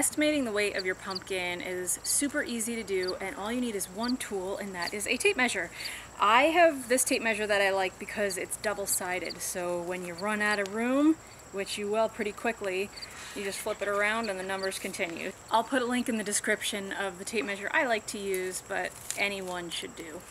Estimating the weight of your pumpkin is super easy to do and all you need is one tool and that is a tape measure. I have this tape measure that I like because it's double-sided so when you run out of room, which you will pretty quickly, you just flip it around and the numbers continue. I'll put a link in the description of the tape measure I like to use but anyone should do.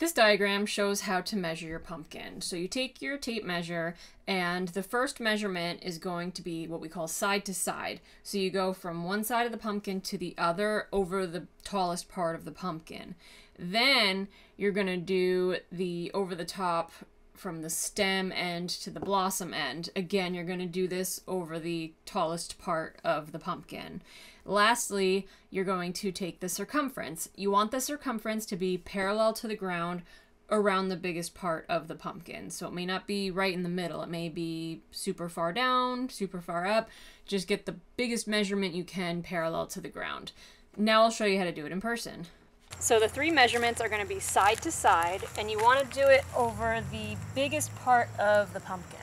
This diagram shows how to measure your pumpkin. So you take your tape measure and the first measurement is going to be what we call side to side. So you go from one side of the pumpkin to the other over the tallest part of the pumpkin. Then you're going to do the over the top from the stem end to the blossom end. Again, you're going to do this over the tallest part of the pumpkin. Lastly, you're going to take the circumference. You want the circumference to be parallel to the ground around the biggest part of the pumpkin. So it may not be right in the middle. It may be super far down, super far up. Just get the biggest measurement you can parallel to the ground. Now I'll show you how to do it in person. So the three measurements are going to be side to side and you want to do it over the biggest part of the pumpkin.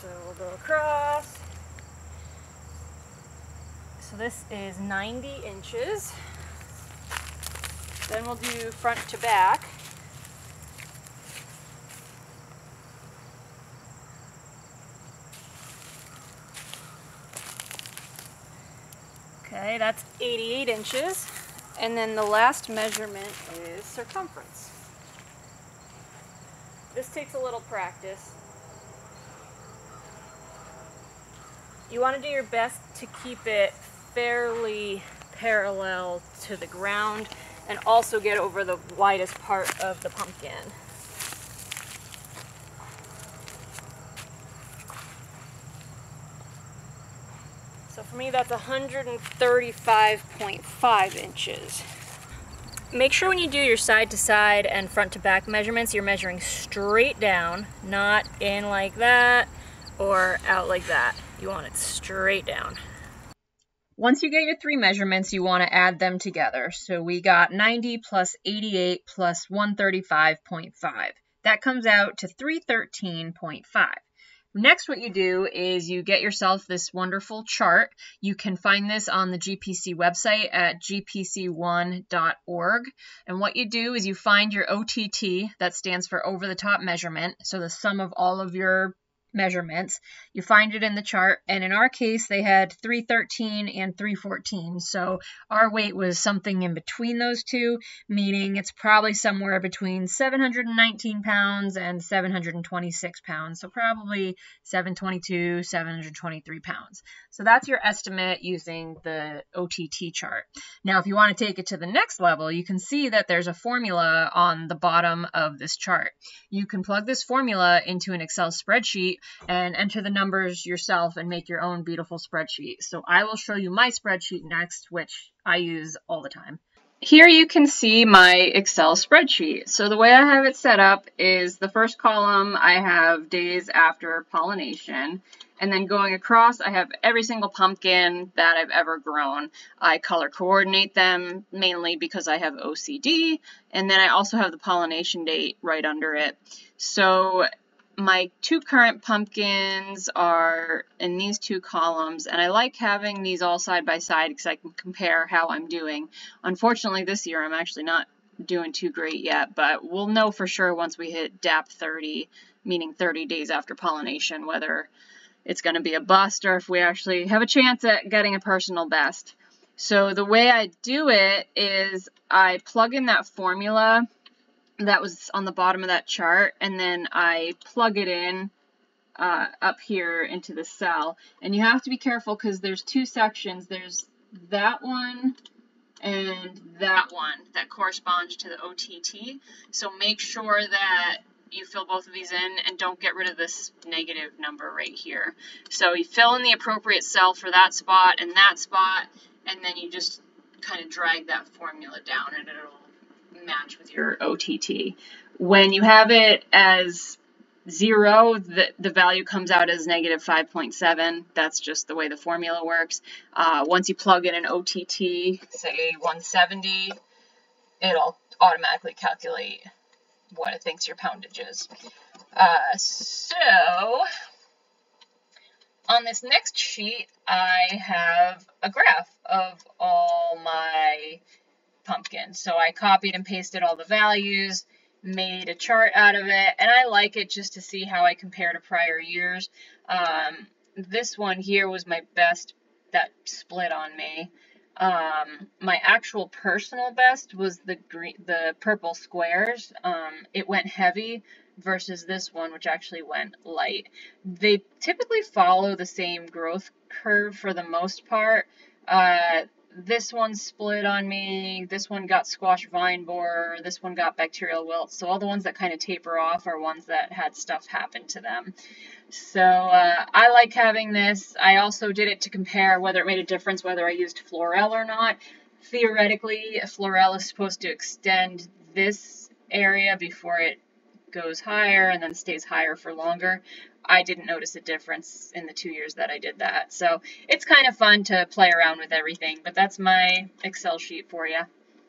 So we'll go across. So this is 90 inches. Then we'll do front to back. Okay, that's 88 inches. And then the last measurement is circumference. This takes a little practice. You want to do your best to keep it fairly parallel to the ground and also get over the widest part of the pumpkin. For me that's 135.5 inches. Make sure when you do your side to side and front to back measurements you're measuring straight down, not in like that or out like that. You want it straight down. Once you get your three measurements, you want to add them together. So we got 90 plus 88 plus 135.5. That comes out to 313.5. Next, what you do is you get yourself this wonderful chart. You can find this on the GPC website at gpc1.org. And what you do is you find your OTT, that stands for over the top measurement, so the sum of all of your measurements. You find it in the chart, and in our case, they had 313 and 314. So our weight was something in between those two, meaning it's probably somewhere between 719 pounds and 726 pounds. So probably 722, 723 pounds. So that's your estimate using the OTT chart. Now, if you want to take it to the next level, you can see that there's a formula on the bottom of this chart. You can plug this formula into an Excel spreadsheet and enter the numbers yourself and make your own beautiful spreadsheet. So I will show you my spreadsheet next, which I use all the time. Here you can see my Excel spreadsheet. So the way I have it set up is the first column I have days after pollination and then going across I have every single pumpkin that I've ever grown. I color coordinate them mainly because I have OCD and then I also have the pollination date right under it. So my two current pumpkins are in these two columns and I like having these all side by side because I can compare how I'm doing. Unfortunately this year I'm actually not doing too great yet but we'll know for sure once we hit DAP 30 meaning 30 days after pollination whether it's going to be a bust or if we actually have a chance at getting a personal best. So the way I do it is I plug in that formula that was on the bottom of that chart and then I plug it in uh, up here into the cell. And you have to be careful because there's two sections. There's that one and that one that corresponds to the OTT so make sure that you fill both of these in and don't get rid of this negative number right here. So you fill in the appropriate cell for that spot and that spot and then you just kind of drag that formula down and it'll match with your OTT. When you have it as zero, the, the value comes out as negative 5.7. That's just the way the formula works. Uh, once you plug in an OTT, say 170, it'll automatically calculate what it thinks your poundage is. Uh, so on this next sheet, I have a graph of all my pumpkins. So I copied and pasted all the values, made a chart out of it, and I like it just to see how I compare to prior years. Um, this one here was my best that split on me. Um, my actual personal best was the green, the purple squares. Um, it went heavy versus this one, which actually went light. They typically follow the same growth curve for the most part. Uh, this one split on me. This one got squash vine borer. This one got bacterial wilt. So all the ones that kind of taper off are ones that had stuff happen to them. So uh, I like having this. I also did it to compare whether it made a difference whether I used Florel or not. Theoretically, Florel is supposed to extend this area before it goes higher and then stays higher for longer. I didn't notice a difference in the two years that I did that. So it's kind of fun to play around with everything, but that's my Excel sheet for you.